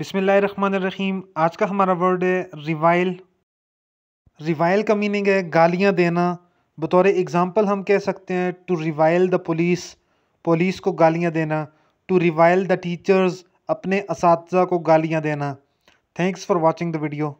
बिसमीम आज का हमारा वर्ड है रिवाइल रिवाइल का मीनिंग है गालियाँ देना। बतौर एग्ज़ाम्पल हम कह सकते हैं to revile the police police को गालियाँ देना। टू रिवाइल द टीचर्स अपने इस को गालियाँ देना। Thanks for watching the video